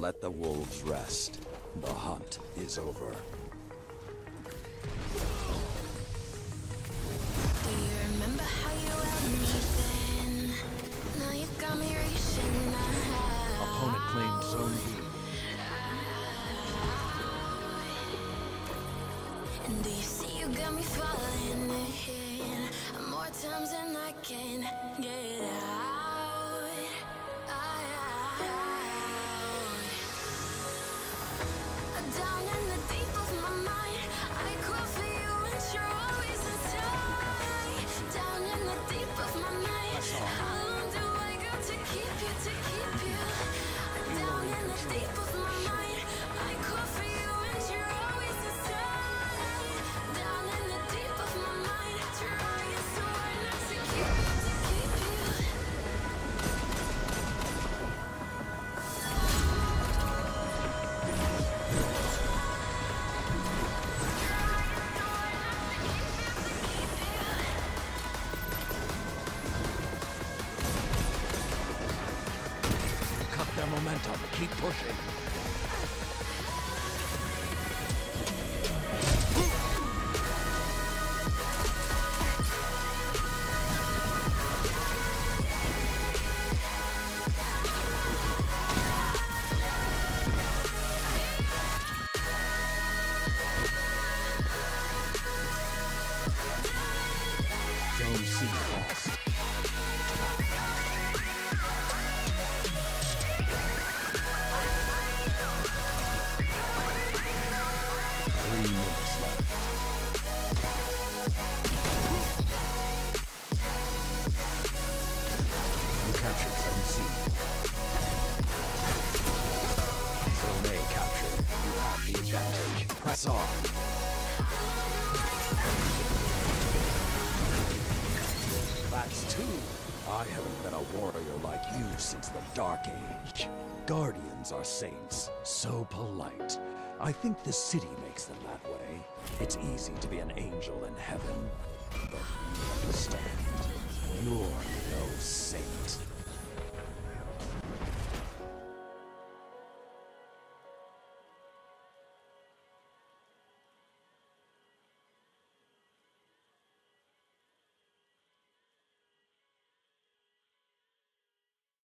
Let the wolves rest. The hunt is over. Do you remember how you held me then? Now you got me reaching out. Opponent claims zone B. And do you see you got me falling in more times than I can get out? Momentum. Keep pushing. Zone C You captured captured. You have the advantage. Press on. That's two. I haven't been a warrior like you since the Dark Age. Guardians are saints, so polite. I think the city makes them that way. It's easy to be an angel in heaven. But you understand. You're no saint.